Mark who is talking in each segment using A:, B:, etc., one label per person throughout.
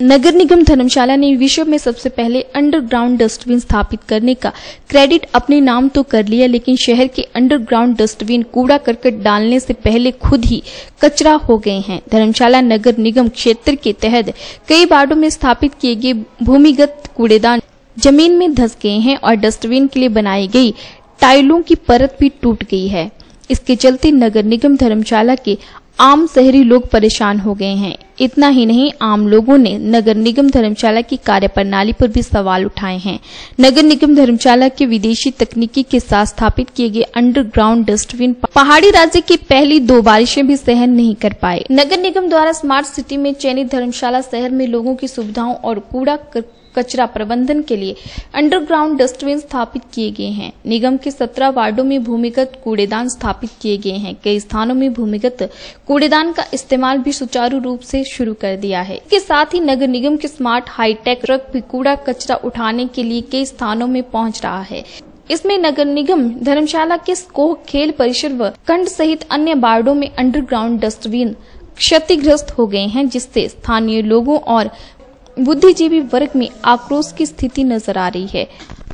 A: नगर निगम धर्मशाला ने विश्व में सबसे पहले अंडरग्राउंड डस्टबिन स्थापित करने का क्रेडिट अपने नाम तो कर लिया, लेकिन शहर के अंडरग्राउंड डस्टबिन कूड़ा करकट डालने से पहले खुद ही कचरा हो गए हैं। धर्मशाला नगर निगम क्षेत्र के तहत कई वार्डों में स्थापित किए गए भूमिगत कूड़ेदान ज़मीन में धस गए हैं और डस्टबिन के लिए बनाई गई टाइलों की परत भी टूट गई है। इसके चलते नगर निगम धर्मशाला के आम शहरी लोग परेशान हो गए हैं। इतना ही नहीं, आम लोगों ने नगर निगम धर्मशाला की कार्यप्रणाली पर भी सवाल उठाए हैं। नगर निगम धर्मशाला के विदेशी तकनीकी के साथ स्थापित किए गए अंडरग्राउंड डस्टबिन पहाड़ी राज्य की पहली दो बारिशें भी सहन नहीं कर पाए। नगर निगम द्वारा स्मार्ट सिटी में चयनित धर्मशाला शहर में लोगों की सुविधाओं और कूड़ा कचरा प्रबंधन के लिए अंडरग्राउंड डस्टबिन स्थापित किए गए हैं। निगम के सत्रह वार्डो में भूमिगत कूड़ेदान स्थापित किए गए हैं। कई स्थानों में भूमिगत कूड़ेदान का इस्तेमाल भी सुचारू रूप से शुरू कर दिया है। इसके साथ ही नगर निगम के स्मार्ट हाईटेक ट्रक भी कूड़ा कचरा उठाने के लिए कई स्थानों में पहुँच रहा है। इसमें नगर निगम, धर्मशाला के स्कोह खेल परिसर व कंड सहित अन्य वार्डो में अंडरग्राउंड डस्टबिन क्षतिग्रस्त हो गए हैं, जिससे स्थानीय लोगों और बुद्धिजीवी वर्ग में आक्रोश की स्थिति नज़र आ रही है।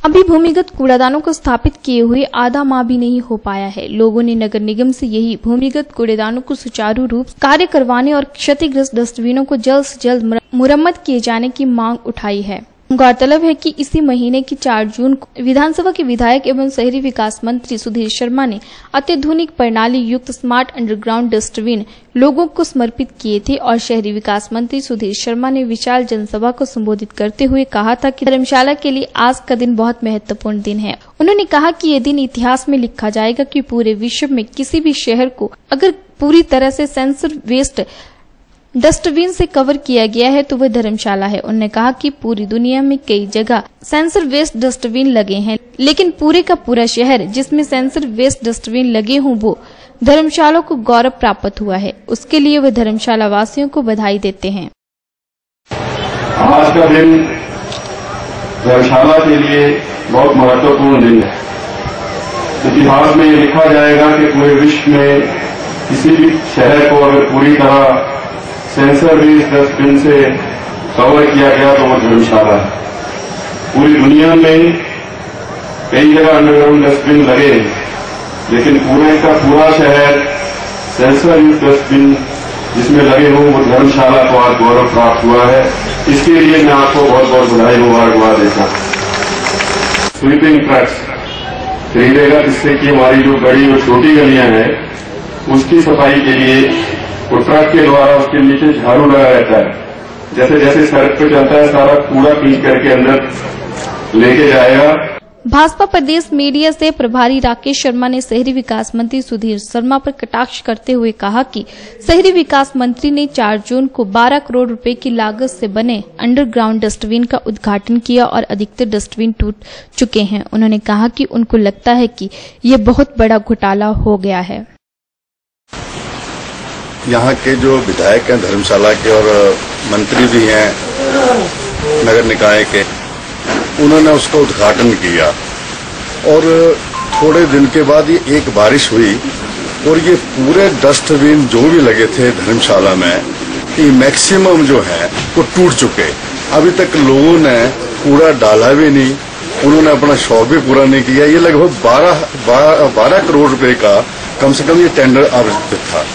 A: अभी भूमिगत कूड़ेदानों को स्थापित किए हुए आधा माह भी नहीं हो पाया है। लोगों ने नगर निगम से यही भूमिगत कूड़ेदानों को सुचारू रूप कार्य करवाने और क्षतिग्रस्त डस्टबिनों को जल्द से जल्द मुरम्मत किए जाने की मांग उठाई है। गौरतलब है कि इसी महीने की 4 जून को विधानसभा के विधायक एवं शहरी विकास मंत्री सुधीर शर्मा ने अत्याधुनिक प्रणाली युक्त स्मार्ट अंडरग्राउंड डस्टबिन लोगों को समर्पित किए थे और शहरी विकास मंत्री सुधीर शर्मा ने विशाल जनसभा को संबोधित करते हुए कहा था कि धर्मशाला के लिए आज का दिन बहुत महत्वपूर्ण दिन है। उन्होंने कहा कि ये दिन इतिहास में लिखा जाएगा कि पूरे विश्व में किसी भी शहर को अगर पूरी तरह से सेंसर वेस्ट डस्टबिन से कवर किया गया है तो वह धर्मशाला है। उन्होंने कहा कि पूरी दुनिया में कई जगह सेंसर वेस्ट डस्टबिन लगे हैं, लेकिन पूरे का पूरा शहर जिसमें सेंसर वेस्ट डस्टबिन लगे हों, वो धर्मशाला को गौरव प्राप्त हुआ है। उसके लिए वे धर्मशाला वासियों को बधाई देते हैं।
B: आज का दिन धर्मशाला के लिए बहुत महत्वपूर्ण दिन है। इतिहास में लिखा जाएगा कि पूरे विश्व में किसी भी शहर को अगर पूरी तरह सेंसर भी इस डस्टबिन से कवर किया गया तो वो धर्मशाला पूरी दुनिया में कई जगह अंडरग्राउंड डस्टबिन लगे लेकिन पूरे का पूरा शहर सेंसर यूज़ डस्टबिन जिसमें लगे हों वो धर्मशाला को आज गौरव प्राप्त हुआ है। इसके लिए मैं आपको बहुत बहुत बधाई मुबारकबाद देता स्वीपिंग ट्रक्स खरीदेगा जिससे कि हमारी जो बड़ी और छोटी गलियाँ हैं, उसकी सफ़ाई के लिए ट्रक के द्वारा उसके नीचे झाड़ू लगा रहता है। जैसे जैसे सड़क पे चलता है, सारा कूड़ा पीस करके अंदर लेके जाएगा।
A: भाजपा प्रदेश मीडिया से प्रभारी राकेश शर्मा ने शहरी विकास मंत्री सुधीर शर्मा पर कटाक्ष करते हुए कहा कि शहरी विकास मंत्री ने 4 जून को 12 करोड़ रुपए की लागत से बने अंडरग्राउंड डस्टबिन का उद्घाटन किया और अधिकतर डस्टबिन टूट चुके हैं। उन्होंने कहा कि उनको लगता है कि ये बहुत बड़ा घोटाला हो गया है।
C: यहाँ के जो विधायक हैं, धर्मशाला के और मंत्री भी हैं, नगर निकाय के, उन्होंने उसका उद्घाटन किया। और, थोड़े दिन के बाद ये एक बारिश हुई और ये पूरे डस्टबिन जो भी लगे थे धर्मशाला में, ये मैक्सिमम जो है, वो टूट चुके। अभी तक लोगों ने कूड़ा डाला भी नहीं, उन्होंने अपना शौक भी पूरा नहीं किया। ये लगभग बारह बारह करोड़ रुपए का कम से कम ये टेंडर आवेदित था।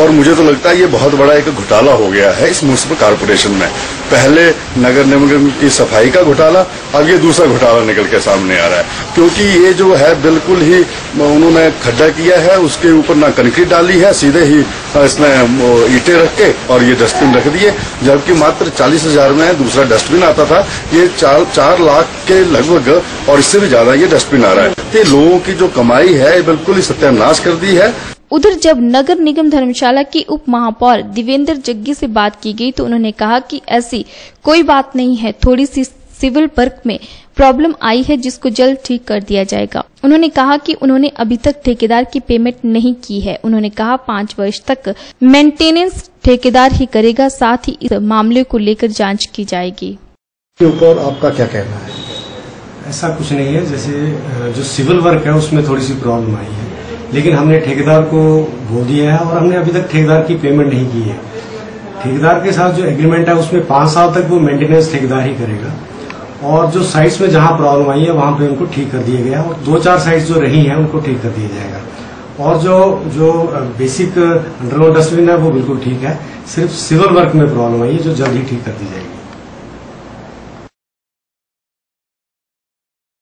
C: और मुझे तो लगता है ये बहुत बड़ा एक घोटाला हो गया है इस म्यूनसिपल कारपोरेशन में। पहले नगर निगम की सफ़ाई का घोटाला, अब ये दूसरा घोटाला निकल के सामने आ रहा है। क्योंकि ये जो है बिल्कुल ही उन्होंने खड्डा किया है, उसके ऊपर ना कंक्रीट डाली है, सीधे ही इसमें ईटे रख के और ये डस्टबिन रख दिए। जबकि मात्र चालीस हज़ार में दूसरा डस्टबिन आता था। ये चार चार लाख के लगभग, और इससे भी ज़्यादा ये डस्टबिन आ रहा है। लोगों की जो कमाई है बिल्कुल ही सत्यानाश कर दी है।
A: उधर जब नगर निगम धर्मशाला की उप महापौर दिवेंद्र जग्गी से बात की गई तो उन्होंने कहा कि ऐसी कोई बात नहीं है थोड़ी सी सिविल वर्क में प्रॉब्लम आई है जिसको जल्द ठीक कर दिया जाएगा। उन्होंने कहा कि उन्होंने अभी तक ठेकेदार की पेमेंट नहीं की है। उन्होंने कहा पाँच वर्ष तक मेंटेनेंस ठेकेदार ही करेगा साथ ही इस मामले को लेकर जाँच की जाएगी।
D: ऊपर आपका क्या कहना है?
E: ऐसा कुछ नहीं है जैसे जो सिविल वर्क है उसमें थोड़ी सी प्रॉब्लम आई है। लेकिन हमने ठेकेदार को बोल दिया है और हमने अभी तक ठेकेदार की पेमेंट नहीं की है। ठेकेदार के साथ जो एग्रीमेंट है, उसमें पाँच साल तक वो मेंटेनेंस ठेकेदार ही करेगा। और जो साइट्स में जहाँ प्रॉब्लम आई है, वहाँ पे उनको ठीक कर दिया गया और दो चार साइट्स जो रही हैं, उनको ठीक कर दिया जाएगा। और जो जो बेसिक अंडरग्राउंड डस्टबिन है, वो बिल्कुल ठीक है। सिर्फ़ सिविल वर्क में प्रॉब्लम आई है, जो जल्द ही ठीक कर दी जाएगी।